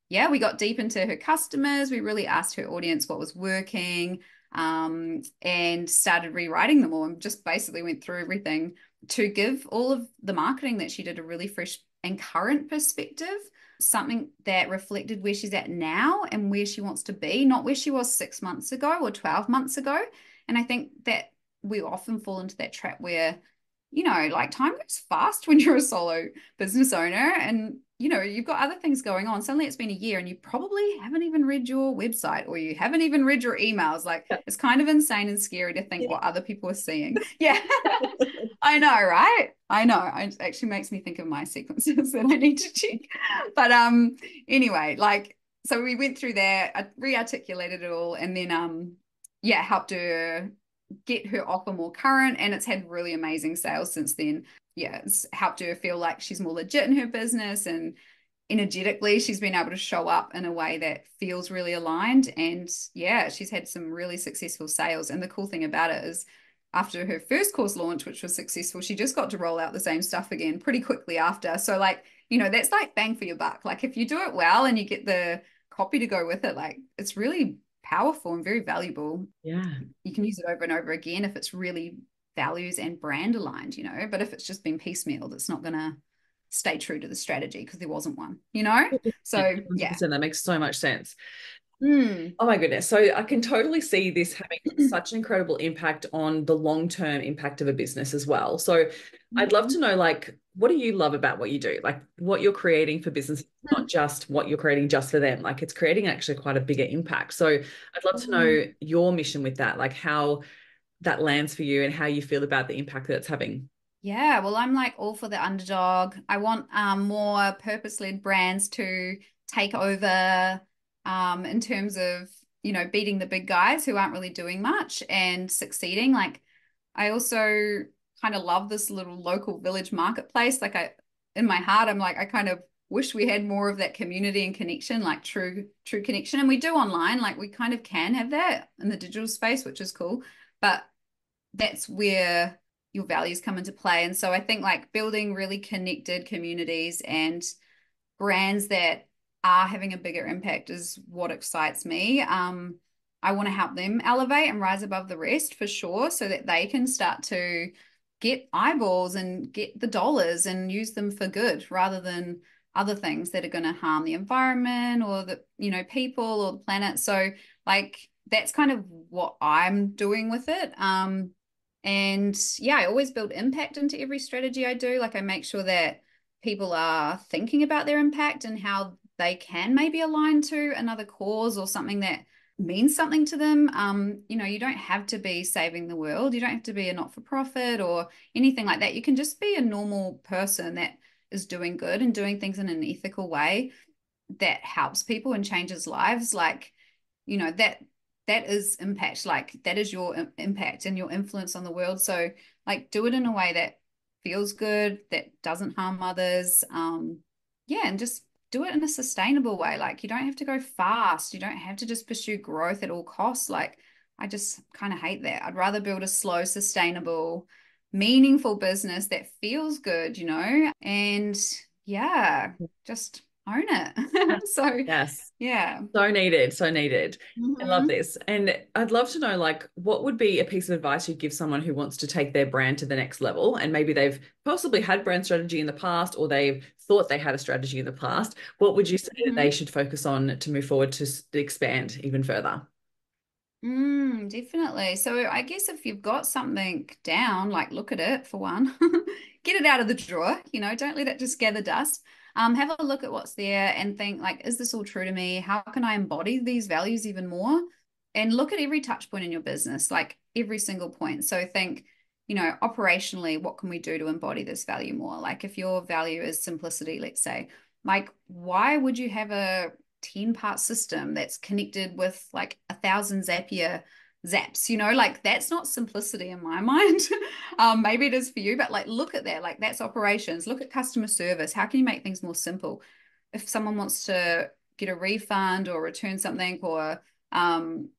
yeah, we got deep into her customers. We really asked her audience what was working um, and started rewriting them all and just basically went through everything to give all of the marketing that she did a really fresh and current perspective, something that reflected where she's at now and where she wants to be, not where she was six months ago or 12 months ago. And I think that we often fall into that trap where, you know, like time goes fast when you're a solo business owner and you know, you've got other things going on. Suddenly it's been a year and you probably haven't even read your website or you haven't even read your emails. Like it's kind of insane and scary to think yeah. what other people are seeing. Yeah. I know, right? I know. It actually makes me think of my sequences that I need to check. But um anyway, like so we went through there, I re-articulated it all and then um yeah, helped her get her offer more current and it's had really amazing sales since then yeah, it's helped her feel like she's more legit in her business and energetically she's been able to show up in a way that feels really aligned and yeah she's had some really successful sales and the cool thing about it is after her first course launch which was successful she just got to roll out the same stuff again pretty quickly after so like you know that's like bang for your buck like if you do it well and you get the copy to go with it like it's really powerful and very valuable yeah you can use it over and over again if it's really values and brand aligned, you know. But if it's just been piecemeal, it's not going to stay true to the strategy because there wasn't one, you know. So yeah, that makes so much sense. Mm. Oh my goodness. So I can totally see this having such an incredible impact on the long-term impact of a business as well. So mm-hmm. I'd love to know like what do you love about what you do? Like what you're creating for business, mm. not just what you're creating just for them. Like it's creating actually quite a bigger impact. So I'd love to know mm-hmm. your mission with that, like how that lands for you and how you feel about the impact that it's having. Yeah, well, I'm like all for the underdog. I want um, more purpose led brands to take over um, in terms of, you know, beating the big guys who aren't really doing much and succeeding. Like, I also kind of love this little local village marketplace. Like, I, in my heart, I'm like, I kind of wish we had more of that community and connection, like true, true connection. And we do online, like, we kind of can have that in the digital space, which is cool. But that's where your values come into play. And so I think like building really connected communities and brands that are having a bigger impact is what excites me. Um, I want to help them elevate and rise above the rest for sure, so that they can start to get eyeballs and get the dollars and use them for good rather than other things that are going to harm the environment or the you know people or the planet. So like that's kind of what I'm doing with it. Um, and yeah, I always build impact into every strategy I do. Like I make sure that people are thinking about their impact and how they can maybe align to another cause or something that means something to them. Um, you know, you don't have to be saving the world. You don't have to be a not-for-profit or anything like that. You can just be a normal person that is doing good and doing things in an ethical way that helps people and changes lives. Like, you know, that that is impact like that is your impact and your influence on the world so like do it in a way that feels good that doesn't harm others um yeah and just do it in a sustainable way like you don't have to go fast you don't have to just pursue growth at all costs like i just kind of hate that i'd rather build a slow sustainable meaningful business that feels good you know and yeah just own it. so yes, yeah, so needed, so needed. Mm-hmm. I love mm-hmm. this, and I'd love to know like what would be a piece of advice you'd give someone who wants to take their brand to the next level, and maybe they've possibly had brand strategy in the past, or they've thought they had a strategy in the past. What would you say mm-hmm. that they should focus on to move forward to expand even further? Mm, definitely. So I guess if you've got something down, like look at it for one, get it out of the drawer, you know, don't let it just gather dust um, have a look at what's there and think like, is this all true to me? How can I embody these values even more? And look at every touch point in your business, like every single point. So think, you know, operationally, what can we do to embody this value more? Like if your value is simplicity, let's say, like why would you have a 10 part system that's connected with like a thousand Zapier zaps? You know like that's not simplicity in my mind. Um maybe it is for you but like look at that. Like that's operations. Look at customer service. How can you make things more simple? If someone wants to get a refund or return something or um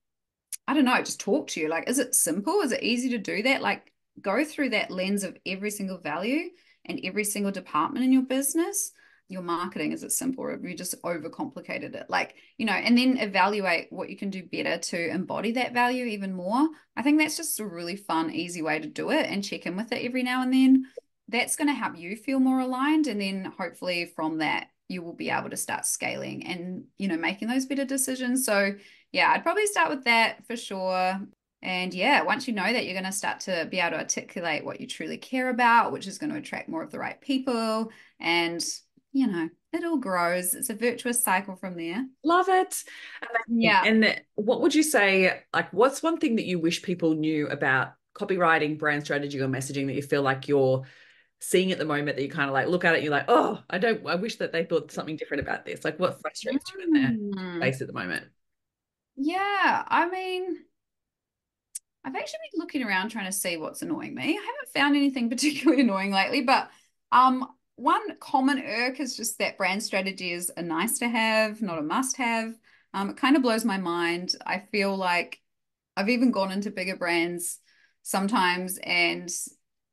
i don't know just talk to you. Like is it simple? Is it easy to do that? Like go through that lens of every single value and every single department in your business your marketing is it simple or you just overcomplicated it? Like you know and then evaluate what you can do better to embody that value even more. I think that's just a really fun easy way to do it and check in with it every now and then. That's going to help you feel more aligned and then hopefully from that you will be able to start scaling and you know making those better decisions. So yeah i'd probably start with that for sure and yeah, once you know that, you're going to start to be able to articulate what you truly care about, which is going to attract more of the right people. And you know, it all grows. It's a virtuous cycle from there. Love it. Yeah. And what would you say, like, what's one thing that you wish people knew about copywriting, brand strategy, or messaging that you feel like you're seeing at the moment that you kind of like look at it and you're like, oh, I don't, I wish that they thought something different about this. Like, what frustrates mm. you in their mm. space at the moment? Yeah. I mean, I've actually been looking around trying to see what's annoying me. I haven't found anything particularly annoying lately, but um, one common irk is just that brand strategy is a nice to have, not a must have. Um, it kind of blows my mind. I feel like I've even gone into bigger brands sometimes and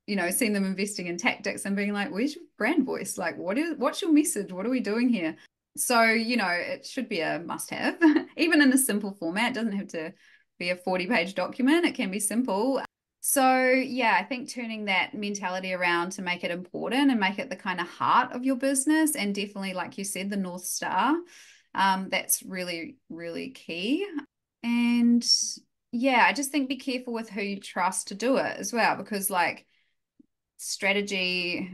you know seen them investing in tactics and being like where's your brand voice like what is what's your message what are we doing here so you know it should be a must have even in a simple format it doesn't have to be a 40 page document it can be simple so, yeah, I think turning that mentality around to make it important and make it the kind of heart of your business, and definitely, like you said, the North Star, um, that's really, really key. And yeah, I just think be careful with who you trust to do it as well, because like strategy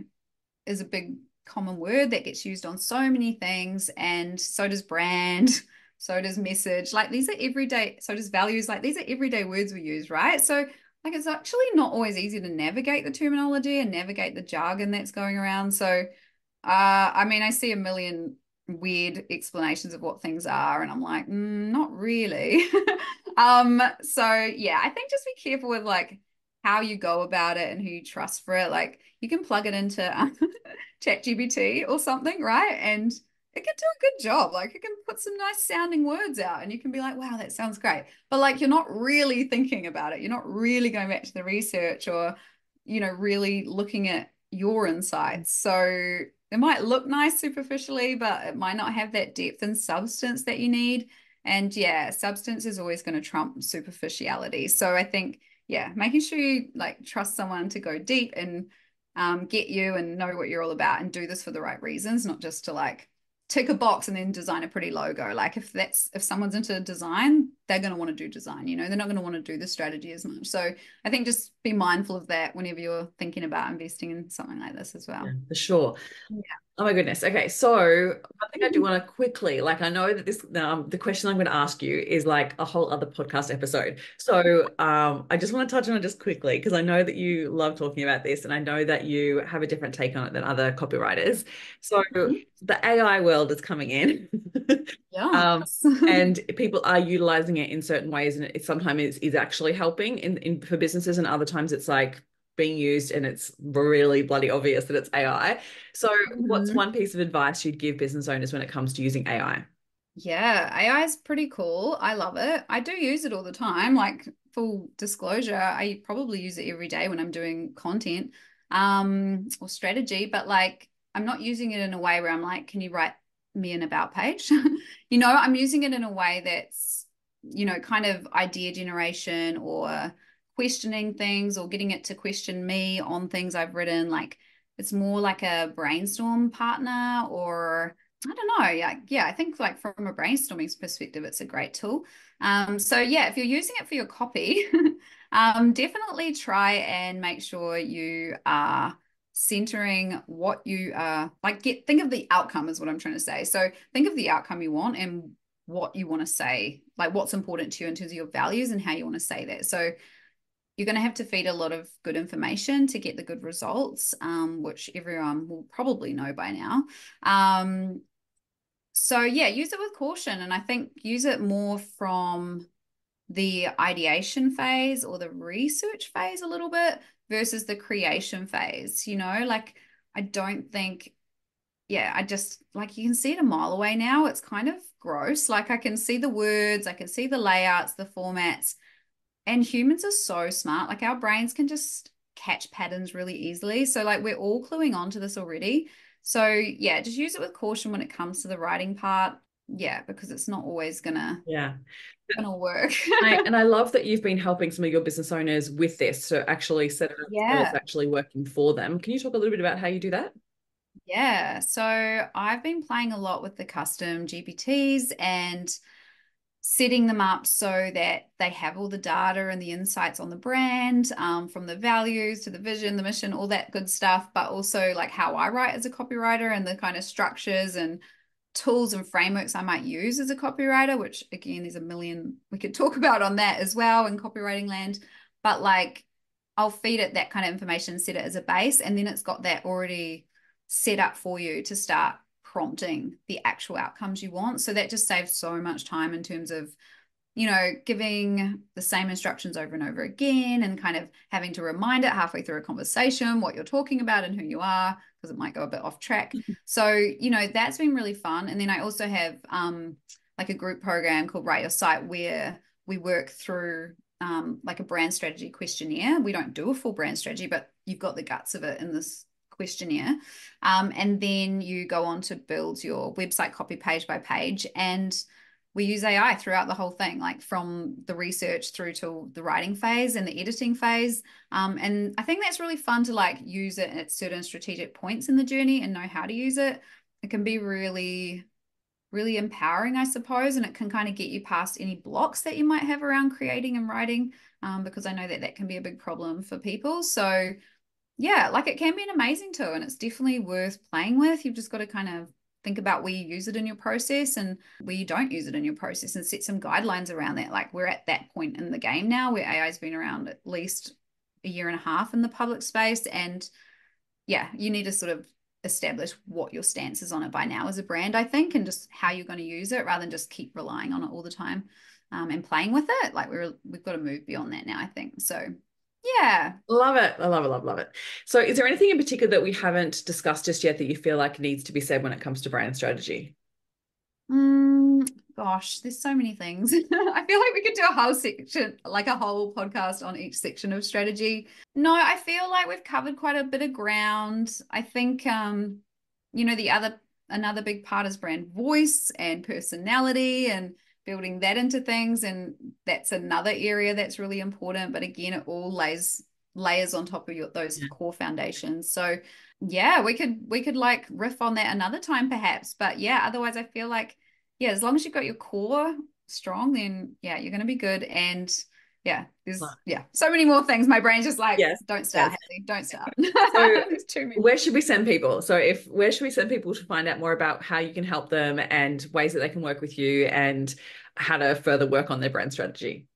is a big common word that gets used on so many things, and so does brand. So does message. Like these are everyday, so does values. Like these are everyday words we use, right? So like it's actually not always easy to navigate the terminology and navigate the jargon that's going around. So, uh, I mean, I see a million weird explanations of what things are, and I'm like, mm, not really. um, so yeah, I think just be careful with like how you go about it and who you trust for it. Like you can plug it into um, ChatGPT or something, right? And it can do a good job. Like it can put some nice sounding words out and you can be like, wow, that sounds great. But like you're not really thinking about it. You're not really going back to the research or, you know, really looking at your insights. So it might look nice superficially, but it might not have that depth and substance that you need. And yeah, substance is always going to trump superficiality. So I think, yeah, making sure you like trust someone to go deep and um, get you and know what you're all about and do this for the right reasons, not just to like tick a box and then design a pretty logo. Like if that's if someone's into design, they're going to want to do design. You know, they're not going to want to do the strategy as much. So I think just be mindful of that whenever you're thinking about investing in something like this as well. Yeah, for sure. Yeah. Oh my goodness. Okay. So I think I do want to quickly, like, I know that this, um, the question I'm going to ask you is like a whole other podcast episode. So um, I just want to touch on it just quickly because I know that you love talking about this and I know that you have a different take on it than other copywriters. So mm-hmm. the AI world is coming in. yeah. um, and people are utilizing it in certain ways and it sometimes is, is actually helping in, in for businesses and other times it's like being used and it's really bloody obvious that it's AI. So, mm-hmm. what's one piece of advice you'd give business owners when it comes to using AI? Yeah, AI is pretty cool. I love it. I do use it all the time. Like full disclosure, I probably use it every day when I'm doing content um or strategy, but like I'm not using it in a way where I'm like, can you write me an about page? you know, I'm using it in a way that's, you know, kind of idea generation or questioning things or getting it to question me on things I've written. Like it's more like a brainstorm partner or I don't know. Yeah, yeah, I think like from a brainstorming perspective, it's a great tool. Um, so yeah, if you're using it for your copy, um, definitely try and make sure you are centering what you are like get think of the outcome is what I'm trying to say. So think of the outcome you want and what you want to say, like what's important to you in terms of your values and how you want to say that. So you're going to have to feed a lot of good information to get the good results, um, which everyone will probably know by now. Um, so yeah, use it with caution, and I think use it more from the ideation phase or the research phase a little bit versus the creation phase. You know, like I don't think yeah, I just like you can see it a mile away now. It's kind of gross. Like I can see the words, I can see the layouts, the formats. And humans are so smart. Like our brains can just catch patterns really easily. So like we're all cluing on to this already. So yeah, just use it with caution when it comes to the writing part. Yeah, because it's not always gonna yeah gonna work. I, and I love that you've been helping some of your business owners with this to actually set it up yeah. it's actually working for them. Can you talk a little bit about how you do that? Yeah, so I've been playing a lot with the custom GPTs and setting them up so that they have all the data and the insights on the brand, um, from the values to the vision, the mission, all that good stuff, but also like how I write as a copywriter and the kind of structures and tools and frameworks I might use as a copywriter, which again, there's a million we could talk about on that as well in copywriting land. But like, I'll feed it that kind of information, set it as a base, and then it's got that already set up for you to start prompting the actual outcomes you want. So that just saves so much time in terms of, you know, giving the same instructions over and over again and kind of having to remind it halfway through a conversation what you're talking about and who you are, because it might go a bit off track. Mm-hmm. so, you know, that's been really fun. And then I also have um, like a group program called Write Your Site where we work through um, like a brand strategy questionnaire. We don't do a full brand strategy, but you've got the guts of it in this questionnaire. Um, and then you go on to build your website copy page by page. And we use AI throughout the whole thing, like from the research through to the writing phase and the editing phase. Um, and I think that's really fun to like use it at certain strategic points in the journey and know how to use it. It can be really really empowering, I suppose, and it can kind of get you past any blocks that you might have around creating and writing, um, because I know that that can be a big problem for people. So yeah, like it can be an amazing tool and it's definitely worth playing with. You've just got to kind of think about where you use it in your process and where you don't use it in your process and set some guidelines around that. Like we're at that point in the game now where AI has been around at least a year and a half in the public space. And yeah, you need to sort of establish what your stance is on it by now as a brand, I think, and just how you're going to use it rather than just keep relying on it all the time um, and playing with it. Like we're we've got to move beyond that now, I think. So yeah. Love it. I love it, love, love it. So is there anything in particular that we haven't discussed just yet that you feel like needs to be said when it comes to brand strategy? Mm, gosh, there's so many things. I feel like we could do a whole section, like a whole podcast on each section of strategy. No, I feel like we've covered quite a bit of ground. I think um, you know, the other another big part is brand voice and personality and building that into things and that's another area that's really important. But again it all lays layers on top of your, those yeah. core foundations. So yeah we could we could like riff on that another time perhaps. But yeah otherwise i feel like yeah as long as you've got your core strong then yeah you're going to be good. And yeah there's yeah so many more things. My brain's just like yes. Don't start yes. don't start. So where should we send people? So if where should we send people to find out more about how you can help them and ways that they can work with you and how to further work on their brand strategy?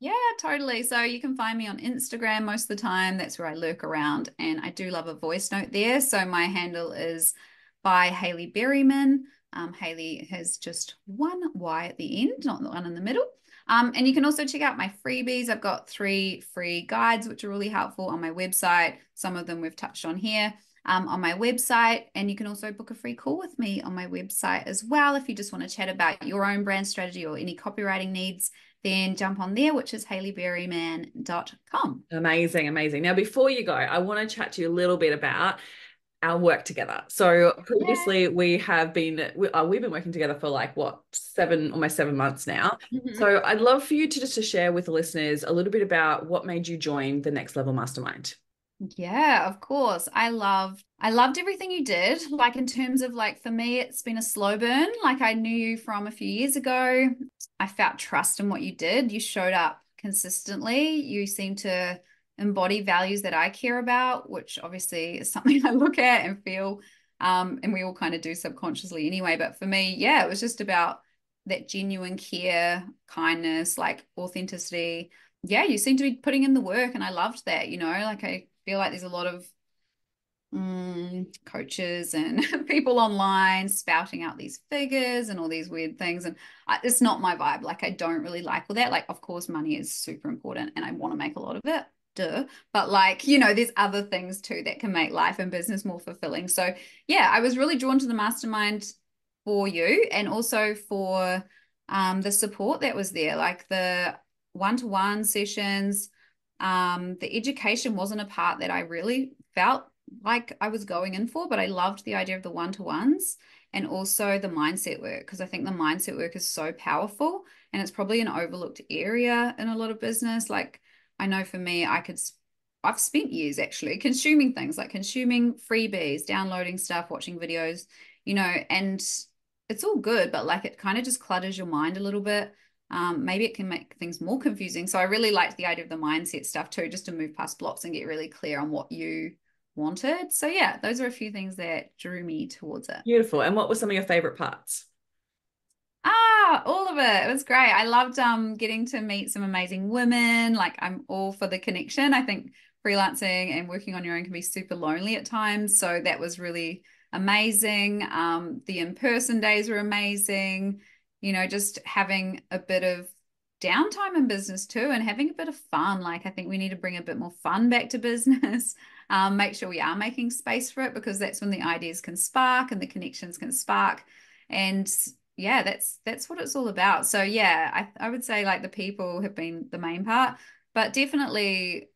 Yeah totally. So you can find me on instagram most of the time. That's where i lurk around and i do love a voice note there. So my handle is by Haley berryman. Um, Haley has just one y at the end not the one in the middle um, and you can also check out my freebies. I've got three free guides, which are really helpful on my website. Some of them we've touched on here. Um, on my website. And you can also book a free call with me on my website as well. If you just want to chat about your own brand strategy or any copywriting needs, then jump on there, which is haleyberryman.com. Amazing, amazing. Now, before you go, I want to chat to you a little bit about our work together. So previously yeah. we have been we, uh, we've been working together for like what seven almost seven months now. Mm-hmm. So I'd love for you to just to share with the listeners a little bit about what made you join the Next Level Mastermind. Yeah, of course. I loved I loved everything you did. Like in terms of like for me it's been a slow burn. Like I knew you from a few years ago. I felt trust in what you did. You showed up consistently. You seem to embody values that I care about, which obviously is something I look at and feel. Um, and we all kind of do subconsciously anyway. But for me, yeah, it was just about that genuine care, kindness, like authenticity. yeah, you seem to be putting in the work. And I loved that, you know, like I feel like there's a lot of mm, coaches and people online spouting out these figures and all these weird things. And I, it's not my vibe. Like, I don't really like all that. Like, of course, money is super important and I want to make a lot of it. Duh. But like, you know, there's other things too that can make life and business more fulfilling. So yeah, I was really drawn to the mastermind for you and also for um, the support that was there, like the one-to-one sessions. Um, the education wasn't a part that I really felt like I was going in for, but I loved the idea of the one to ones and also the mindset work because I think the mindset work is so powerful and it's probably an overlooked area in a lot of business. Like, I know for me, I could, I've spent years actually consuming things like consuming freebies, downloading stuff, watching videos, you know, and it's all good, but like it kind of just clutters your mind a little bit. Um, maybe it can make things more confusing. So I really liked the idea of the mindset stuff too, just to move past blocks and get really clear on what you wanted. So yeah, those are a few things that drew me towards it. Beautiful. And what were some of your favorite parts? Ah, all of it. It was great. I loved um getting to meet some amazing women. Like I'm all for the connection. I think freelancing and working on your own can be super lonely at times. So that was really amazing. Um, the in-person days were amazing. You know, just having a bit of downtime in business too and having a bit of fun. Like I think we need to bring a bit more fun back to business. Um, make sure we are making space for it because that's when the ideas can spark and the connections can spark. And yeah, that's that's what it's all about. So yeah, I, I would say like the people have been the main part, but definitely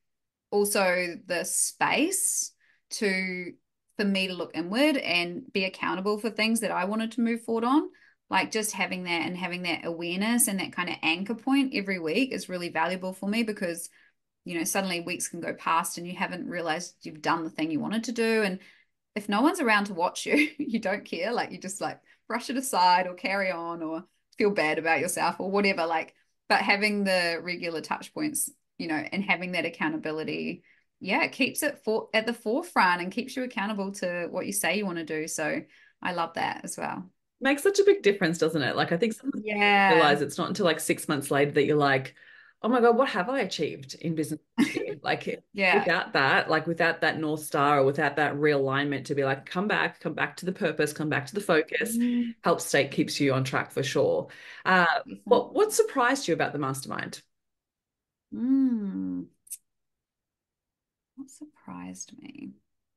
also the space to for me to look inward and be accountable for things that I wanted to move forward on. Like just having that and having that awareness and that kind of anchor point every week is really valuable for me because you know suddenly weeks can go past and you haven't realized you've done the thing you wanted to do. And if no one's around to watch you you don't care. Like you just like brush it aside or carry on or feel bad about yourself or whatever like but having the regular touch points you know and having that accountability yeah it keeps it for at the forefront and keeps you accountable to what you say you want to do so i love that as well makes such a big difference, doesn't it? Like I think some yeah. realize it's not until like six months later that you're like, oh my god, what have I achieved in business? like yeah. without that, like without that north star or without that realignment to be like, come back, come back to the purpose, come back to the focus. Mm. Help state keeps you on track for sure. Uh, what what surprised you about the mastermind? Mm. What surprised me?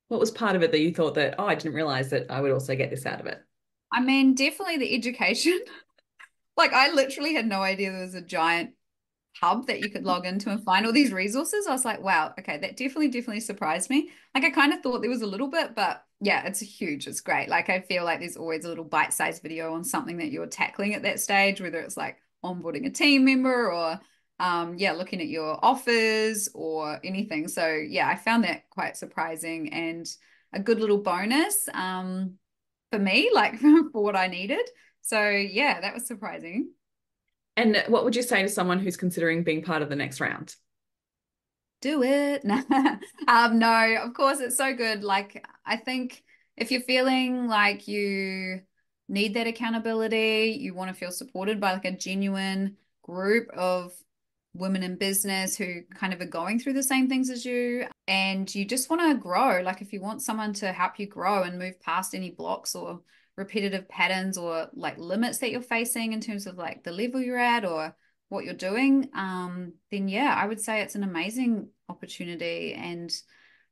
What was part of it that you thought that oh, I didn't realize that I would also get this out of it? I mean, definitely the education. like I literally had no idea there was a giant hub that you could log into and find all these resources. I was like, wow, okay, that definitely, definitely surprised me. Like I kind of thought there was a little bit, but yeah, it's huge. It's great. Like I feel like there's always a little bite-sized video on something that you're tackling at that stage, whether it's like onboarding a team member or um, yeah, looking at your offers or anything. So yeah, I found that quite surprising and a good little bonus. Um, for me, like for what I needed. So yeah, that was surprising. And what would you say to someone who's considering being part of the next round? Do it. um, no, of course, it's so good. Like, I think if you're feeling like you need that accountability, you want to feel supported by like a genuine group of women in business who kind of are going through the same things as you and you just want to grow like if you want someone to help you grow and move past any blocks or repetitive patterns or like limits that you're facing in terms of like the level you're at or what you're doing um then yeah i would say it's an amazing opportunity and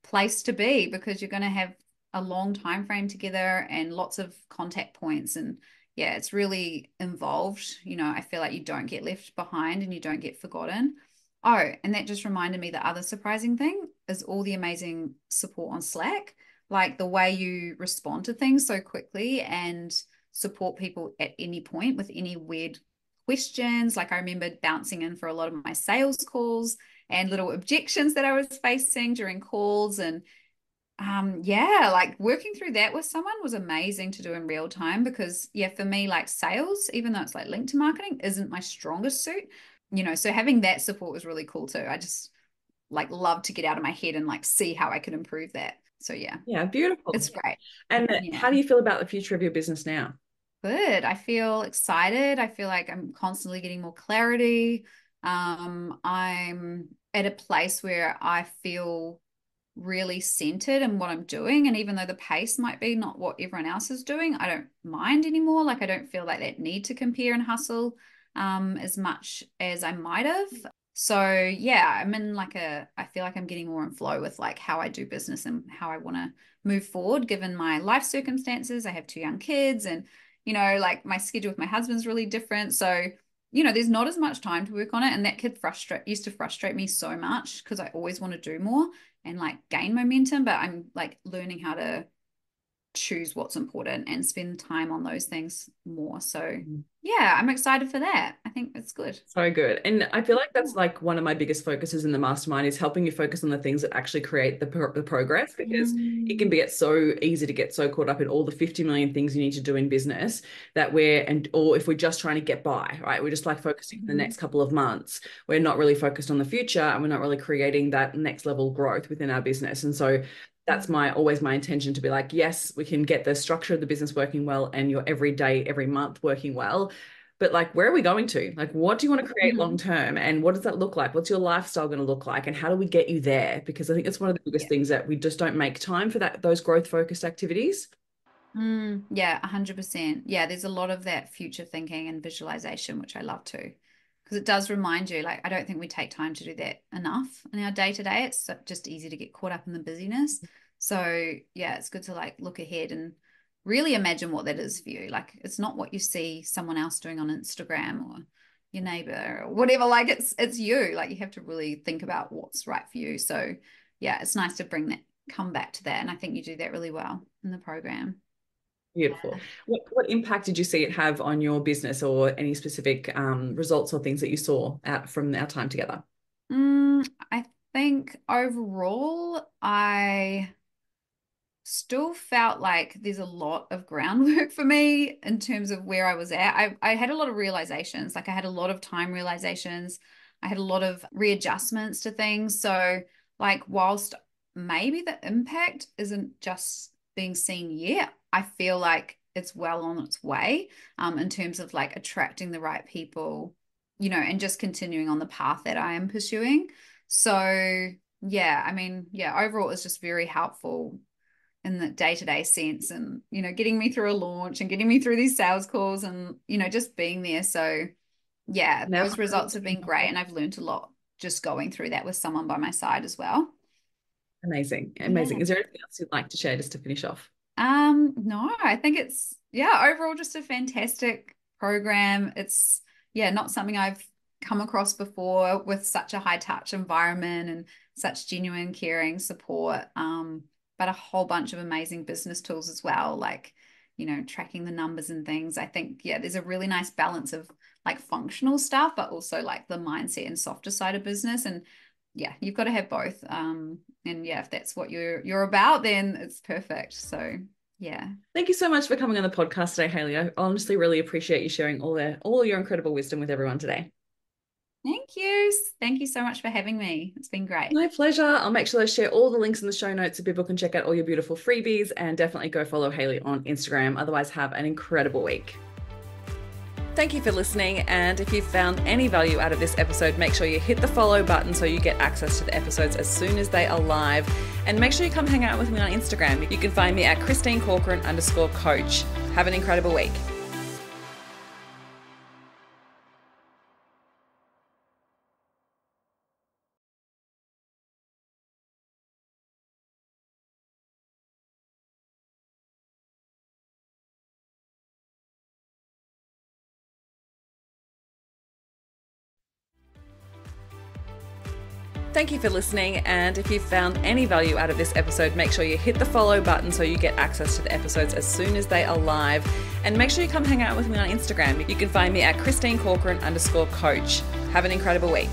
place to be because you're going to have a long time frame together and lots of contact points and yeah, it's really involved. You know, I feel like you don't get left behind and you don't get forgotten. Oh, and that just reminded me the other surprising thing is all the amazing support on Slack, like the way you respond to things so quickly and support people at any point with any weird questions. Like I remember bouncing in for a lot of my sales calls and little objections that I was facing during calls and um yeah like working through that with someone was amazing to do in real time because yeah for me like sales even though it's like linked to marketing isn't my strongest suit you know so having that support was really cool too i just like love to get out of my head and like see how i could improve that so yeah yeah beautiful it's great and yeah. how do you feel about the future of your business now good i feel excited i feel like i'm constantly getting more clarity Um, I'm at a place where I feel really centered in what I'm doing. And even though the pace might be not what everyone else is doing, I don't mind anymore. Like I don't feel like that need to compare and hustle um, as much as I might have. So yeah, I'm in like a I feel like I'm getting more in flow with like how I do business and how I want to move forward given my life circumstances. I have two young kids and you know, like my schedule with my husband's really different. So you know, there's not as much time to work on it. And that could frustrate, used to frustrate me so much because I always want to do more and like gain momentum. But I'm like learning how to choose what's important and spend time on those things more. So mm-hmm. yeah, I'm excited for that. I think it's good. So good. And I feel like that's like one of my biggest focuses in the mastermind is helping you focus on the things that actually create the, pro- the progress because mm. it can be get so easy to get so caught up in all the 50 million things you need to do in business that we're and or if we're just trying to get by, right? We're just like focusing mm. the next couple of months. We're not really focused on the future and we're not really creating that next level growth within our business. And so that's my always my intention to be like yes we can get the structure of the business working well and your every day every month working well. But like where are we going to? Like what do you want to create mm-hmm. long term and what does that look like? What's your lifestyle going to look like and how do we get you there? Because i think it's one of the biggest yeah. things that we just don't make time for that those growth focused activities. Mm, yeah 100% yeah there's a lot of that future thinking and visualization which i love too because it does remind you like i don't think we take time to do that enough in our day to day it's just easy to get caught up in the busyness. So yeah it's good to like look ahead and really imagine what that is for you. Like it's not what you see someone else doing on instagram or your neighbor or whatever. Like it's it's you. Like you have to really think about what's right for you. So yeah it's nice to bring that come back to that. And i think you do that really well in the program Beautiful. What, what impact did you see it have on your business or any specific um, results or things that you saw out from our time together? Mm, I think overall, I still felt like there's a lot of groundwork for me in terms of where I was at. I, I had a lot of realizations, like I had a lot of time realizations. I had a lot of readjustments to things. So, like, whilst maybe the impact isn't just being seen yet, I feel like it's well on its way um, in terms of like attracting the right people, you know, and just continuing on the path that I am pursuing. So, yeah, I mean, yeah, overall, it's just very helpful in the day-to-day sense and you know getting me through a launch and getting me through these sales calls and you know just being there. So yeah those results have been great. and i've learned a lot just going through that with someone by my side as well. Amazing amazing. Yeah. is there anything else you'd like to share just to finish off um, no, I think it's yeah, overall just a fantastic program. It's yeah, not something I've come across before with such a high touch environment and such genuine caring support. Um, but a whole bunch of amazing business tools as well, like you know, tracking the numbers and things. I think yeah, there's a really nice balance of like functional stuff, but also like the mindset and softer side of business. And yeah, you've got to have both. Um, and yeah, if that's what you're you're about, then it's perfect. So yeah. Thank you so much for coming on the podcast today, Haley. I honestly really appreciate you sharing all the all your incredible wisdom with everyone today. Thank you. Thank you so much for having me. It's been great. My pleasure. I'll make sure to share all the links in the show notes so people can check out all your beautiful freebies and definitely go follow Haley on Instagram. Otherwise, have an incredible week. Thank you for listening. And if you've found any value out of this episode, make sure you hit the follow button so you get access to the episodes as soon as they are live. And make sure you come hang out with me on Instagram. You can find me at Christine Corcoran underscore coach. Have an incredible week. Thank you for listening. And if you found any value out of this episode, make sure you hit the follow button so you get access to the episodes as soon as they are live. And make sure you come hang out with me on Instagram. You can find me at Christine Corcoran underscore coach. Have an incredible week.